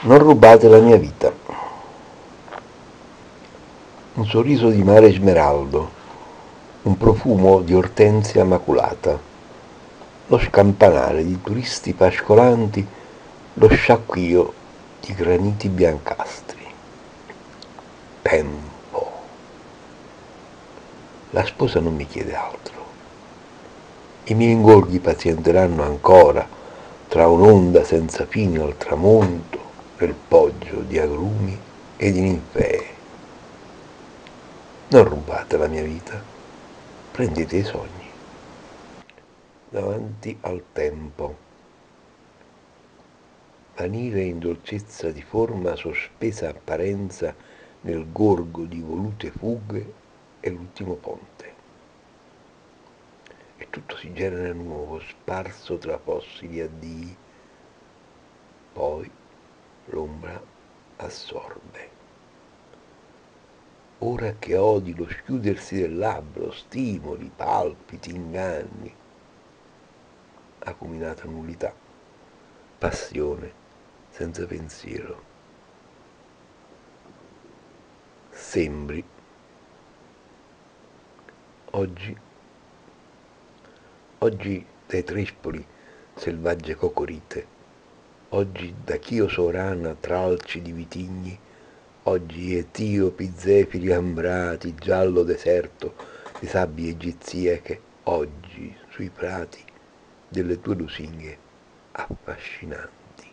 Non rubate la mia vita. Un sorriso di mare smeraldo, un profumo di ortensia maculata, lo scampanare di turisti pascolanti, lo sciacquio di graniti biancastri. Tempo. La sposa non mi chiede altro. I miei ingorghi pazienteranno ancora tra un'onda senza fine al tramonto nel poggio di agrumi e di ninfee. Non rubate la mia vita, prendete i sogni. Davanti al tempo. Vanire in dolcezza di forma, sospesa apparenza nel gorgo di volute fughe e l'ultimo ponte. E tutto si genera nuovo, sparso tra fossili addii. Poi l'ombra assorbe. Ora che odi lo schiudersi del labbro, stimoli, palpiti, inganni, acuminata nullità, passione senza pensiero. Sembri. Oggi, oggi dai trespoli selvagge cocorite, oggi da Chio Sorana tralci di vitigni, oggi etiopi zefiri ambrati, giallo deserto di sabbie egiziache, oggi sui prati delle tue lusinghe affascinanti.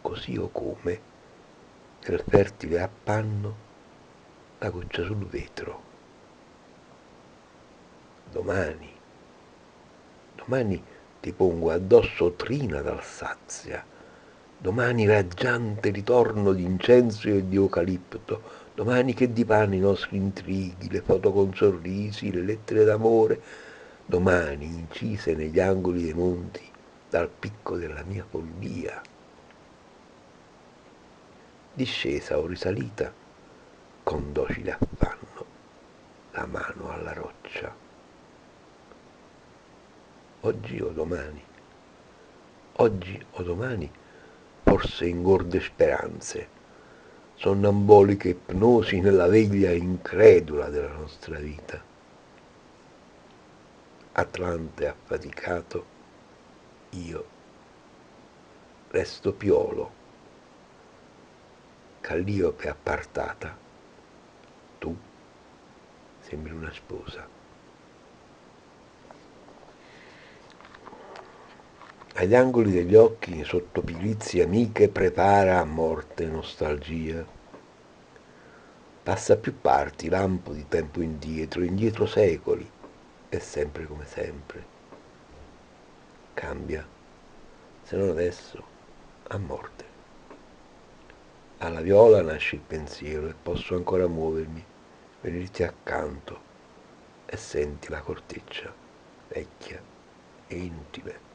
Così o come nel fertile appanno la goccia sul vetro. Domani, domani ti pongo addosso trina d'Alsazia, domani raggiante ritorno di incenso e di eucalipto, domani che dipani i nostri intrighi, le foto con sorrisi, le lettere d'amore, domani incise negli angoli dei monti dal picco della mia follia. Discesa o risalita, con docile affanno, la mano alla roccia oggi o domani. Oggi o domani, forse ingorde speranze, sonnamboliche ipnosi nella veglia incredula della nostra vita. Atlante affaticato, io resto piolo, Calliope appartata, tu sembri una sposa. Agli angoli degli occhi sotto pigrizie amiche prepara a morte nostalgia. Passa più parti, lampo di tempo indietro, indietro secoli, e sempre come sempre. Cambia, se non adesso, a morte. Alla viola nasce il pensiero e posso ancora muovermi, venirti accanto e senti la corteccia vecchia e inutile.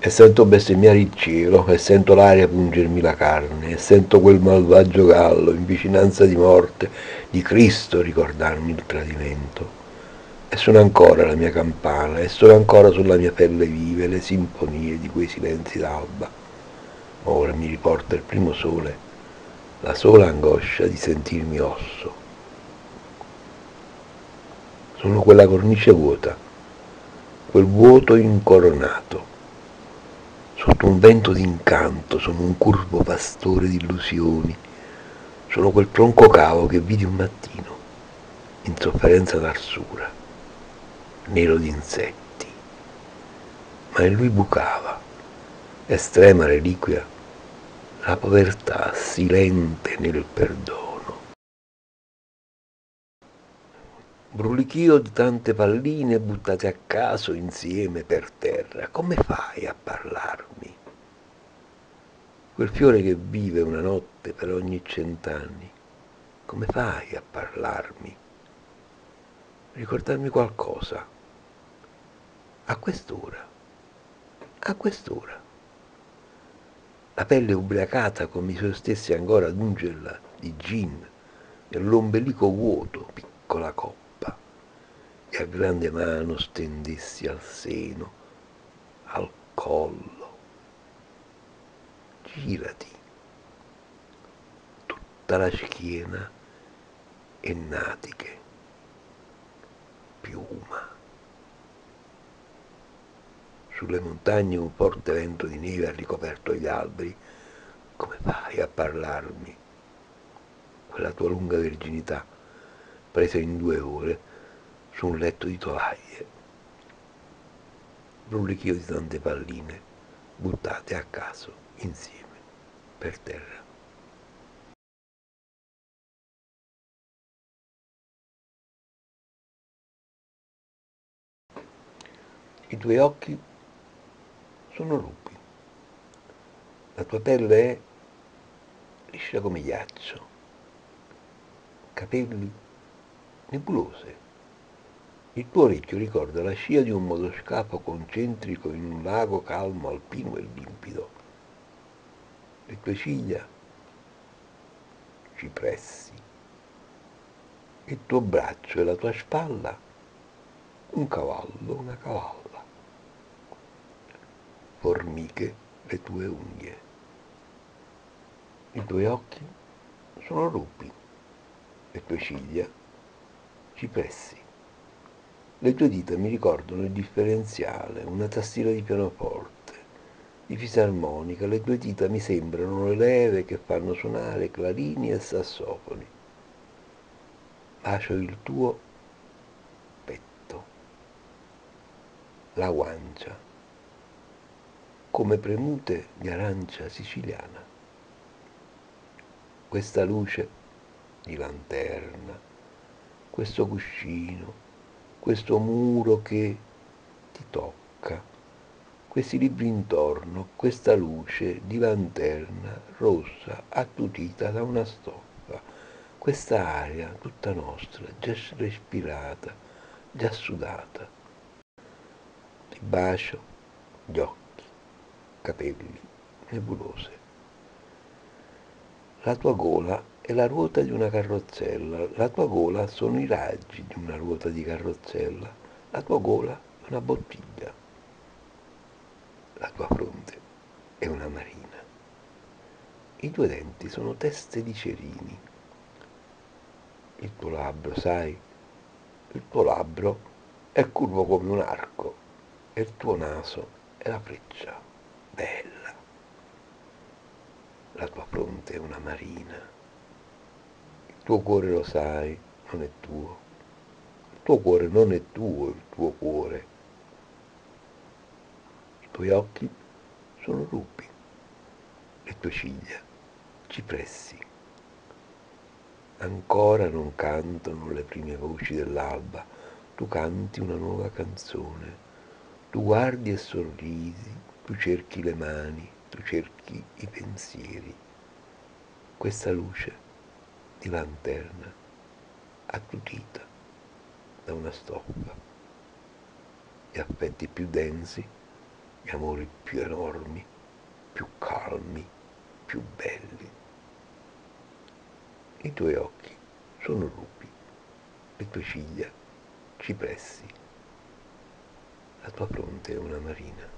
E sento bestemmiare il cielo, e sento l'aria pungermi la carne, e sento quel malvagio gallo in vicinanza di morte, di Cristo ricordarmi il tradimento. E suona ancora la mia campana, e sono ancora sulla mia pelle vive le sinfonie di quei silenzi d'alba. Ora mi riporta il primo sole, la sola angoscia di sentirmi osso. Sono quella cornice vuota, quel vuoto incoronato sotto un vento d'incanto, sono un curvo pastore di illusioni, sono quel tronco cavo che vidi un mattino, in sofferenza d'arsura, nero di insetti, ma in lui bucava, estrema reliquia, la povertà silente nel perdono. Brulichio di tante palline buttate a caso insieme per terra. Come fai a parlarmi? Quel fiore che vive una notte per ogni cent'anni, come fai a parlarmi? Ricordarmi qualcosa. A quest'ora. A quest'ora. La pelle ubriacata come io stessi ancora ad ungerla di gin nell'ombelico vuoto, piccola coppa e a grande mano stendessi al seno collo. Girati. Tutta la schiena è natiche. Piuma. Sulle montagne un forte vento di neve ha ricoperto gli alberi. Come fai a parlarmi? Quella tua lunga virginità, presa in due ore, su un letto di tovaglie. Brulichio di tante palline, buttate a caso, insieme, per terra. I tuoi occhi sono lupi. La tua pelle è liscia come ghiaccio. Capelli nebulose. Il tuo orecchio ricorda la scia di un motoscafo concentrico in un lago calmo, alpino e limpido. Le tue ciglia cipressi. Il tuo braccio e la tua spalla un cavallo, una cavalla formiche le tue unghie. I tuoi occhi sono lupi, le tue ciglia cipressi. Le tue dita mi ricordano il differenziale, una tastiera di pianoforte, di fisarmonica. Le tue dita mi sembrano le leve che fanno suonare clarini e sassofoni. Bacio il tuo petto, la guancia come premute di arancia siciliana. Questa luce di lanterna, questo cuscino, questo muro che ti tocca, questi libri intorno, questa luce di lanterna rossa attutita da una stoffa, questa aria tutta nostra, già respirata, già sudata. Ti bacio gli occhi capelli nebulose. La tua gola è la ruota di una carrozzella, la tua gola sono i raggi di una ruota di carrozzella, la tua gola è una bottiglia, la tua fronte è una marina. I tuoi denti sono teste di cerini. Il tuo labbro, sai, il tuo labbro è curvo come un arco e il tuo naso è la freccia bella. La tua fronte è una marina. Tuo cuore lo sai, non è tuo. Il tuo cuore non è tuo, il tuo cuore. I tuoi occhi sono rupi. Le tue ciglia cipressi. Ancora non cantano le prime voci dell'alba, tu canti una nuova canzone, tu guardi e sorrisi, tu cerchi le mani, tu cerchi i pensieri. Questa luce di lanterna attutita da una stoffa. Gli affetti più densi, gli amori più enormi, più calmi, più belli. I tuoi occhi sono rupi, le tue ciglia cipressi, la tua fronte è una marina.